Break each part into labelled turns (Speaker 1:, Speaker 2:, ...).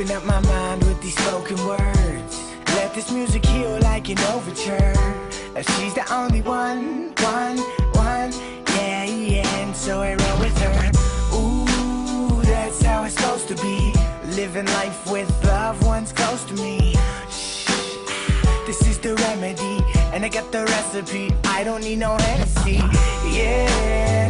Speaker 1: Open up my mind with these spoken words. Let this music heal like an overture. If she's the only one, one, one, yeah, yeah. And so I roll with her. Ooh, that's how it's supposed to be. Living life with loved ones close to me. Shh, this is the remedy, and I got the recipe. I don't need no Hennessy. Yeah,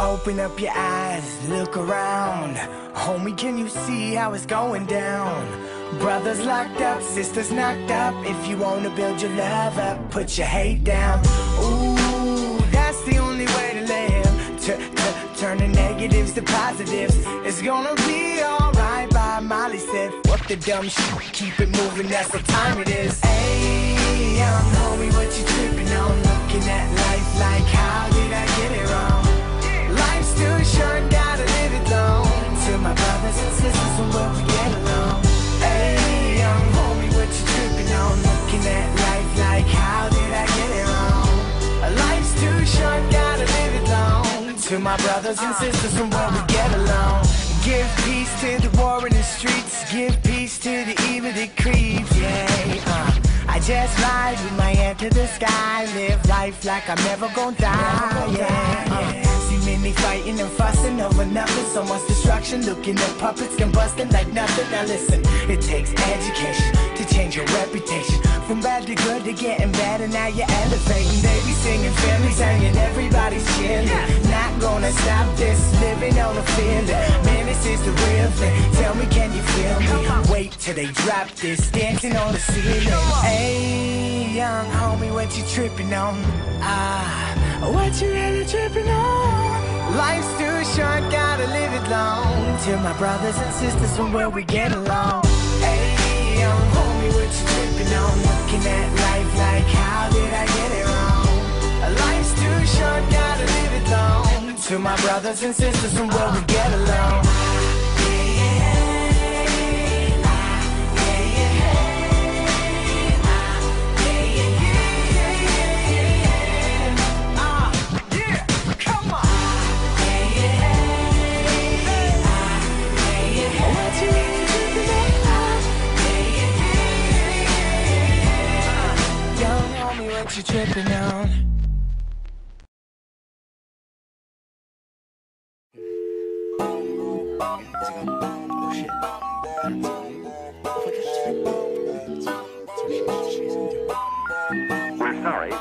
Speaker 1: Open up your eyes, look around. Homie, can you see how it's going down? Brothers locked up, sisters knocked up. If you wanna build your love up, put your hate down. Ooh, that's the only way to live. T- t- turn the negatives to positives. It's gonna be alright by Molly said. What the dumb shit? Keep it moving, that's what time it is. Hey, young homie, what you tripping on? Looking at life like, how did I get it wrong? Too short, gotta live it long. To my brothers and sisters from where we get along. Hey, young homie, what you tripping on? Looking at life like, how did I get it wrong? Life's too short, gotta live it long. To my brothers and sisters where we get along. Give peace to the war in the streets. Give peace to the evil that creeps. Yeah, uh. I just ride with my hand to the sky. Live life like I'm never gonna die. Yeah, yeah. See many fighting and fussing over nothing. So much destruction. Looking at puppets combusting like nothing. Now listen, it takes education to change your reputation. From bad to good to getting better. Now you're elevating. They be singing, family singing, everybody's chilling. Not gonna stop this, living on a feeling. Man, this is the real thing. Tell me, can you feel me? Wait till they drop this, dancing on the ceiling. Hey, young homie, what you tripping on? Ah, what you really tripping on? Life's too short, gotta live it long. To my brothers and sisters from where we get along. Hey, young homie, what you tripping on? Looking at life like, how did I get it wrong? Life's too short, gotta live it long. To my brothers and sisters from where we get along.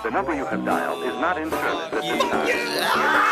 Speaker 2: The number you have dialed is not in service at this time.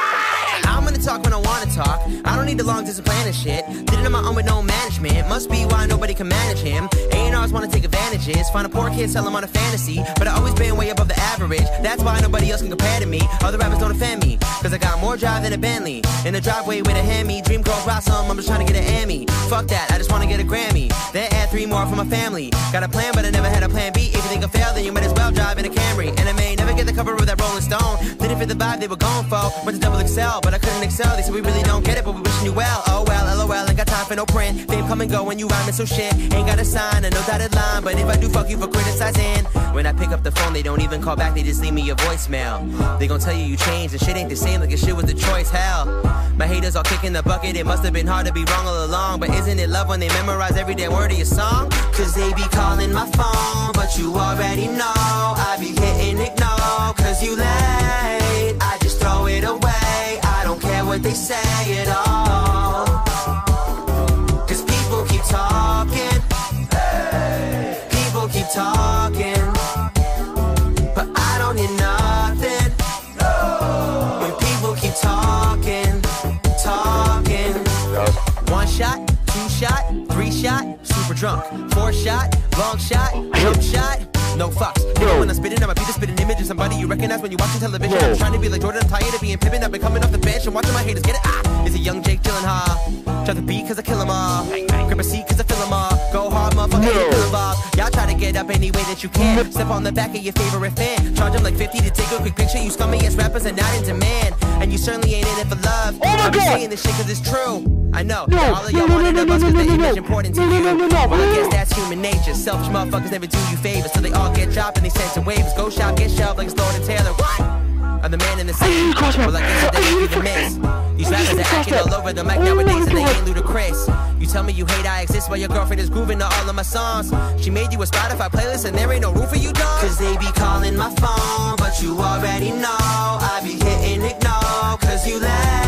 Speaker 3: I'm gonna talk when I wanna talk. I don't need the long distance plan and shit. Did it on my own with no management. Must be why nobody can manage him. A&Rs wanna take advantages. Find a poor kid, sell him on a fantasy. But I always been way above the average. That's why nobody else can compare to me. Other rappers don't offend me. Cause I got more drive than a Bentley. In the driveway with a Hemi. Dream girls blossom. I'm just trying to get an Emmy. Fuck that, I just wanna get a Grammy. Then add three more for my family. Got a plan, but I never had a plan B. If you think I failed, then you might as well drive in a Camry. And I may never get the cover of that Rolling Stone. Didn't fit the vibe they were going for. Went to double excel, but I couldn't excel. They said we really don't get it, but we wishing you well. Oh well, lol, for no print. Fame come and go when you rhyming so shit. Ain't got a sign and no dotted line, but if I do, fuck you for criticizing. When I pick up the phone, they don't even call back, they just leave me a voicemail. They gon' tell you you changed and shit ain't the same like if shit was the choice. Hell, my haters all kicking the bucket. It must have been hard to be wrong all along, but isn't it love when they memorize every damn word of your song? Cause they be calling my phone, but you already know I be hitting ignore. Cause you late, I just throw it away. I don't care what they say at all. Super drunk. Four shot, long shot, jump shot. no fucks. Even when I'm spitting, I'ma be the spitting image of somebody you recognize when you watching television. I'm trying to be like Jordan, I'm tired of being pimping. I've been coming off the bench and watching my haters get it. Ah, is it young Jake Gyllenhaal? Drop the beat cause I kill 'em all. Grab a seat cause I fill 'em all. Go hard, motherfucker, 'em all. Y'all try to get up any way that you can. Step on the back of your favorite fan. Charge 'em like 50 to take a quick picture. You scummy ass rappers are not in demand. And you certainly ain't in it for love.
Speaker 4: Oh my
Speaker 3: I'm
Speaker 4: God.
Speaker 3: saying this shit cause it's true. I know.
Speaker 4: No,
Speaker 3: all of
Speaker 4: no,
Speaker 3: y'all
Speaker 4: no,
Speaker 3: wanted
Speaker 4: no,
Speaker 3: a
Speaker 4: no, no, no, no, no.
Speaker 3: important to
Speaker 4: No, no,
Speaker 3: you.
Speaker 4: no, no, no.
Speaker 3: Well, I guess that's human nature. Selfish motherfuckers never do you favors. So they all get dropped and they sent to waves. Go shop, get shelved like it's Lord and Taylor. What? I'm the man in the city. Well, I guess that you the miss. These rappers are acting all over the mic oh, nowadays and they ain't ludicrous. You tell me you hate I exist while your girlfriend is grooving to all of my songs. She made you a Spotify playlist and there ain't no room for you, dog. Cause they be calling my phone, but you already know. I be hitting ignore, cause you late.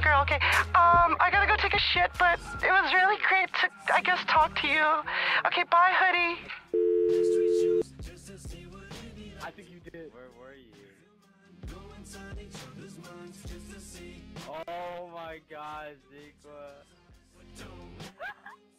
Speaker 5: I'm like a little girl. Okay. Um, I gotta go take a shit, but it was really great to, I guess, talk to you. Okay, bye, hoodie.
Speaker 4: I think you did.
Speaker 6: Where were you? Oh my god, Zeke.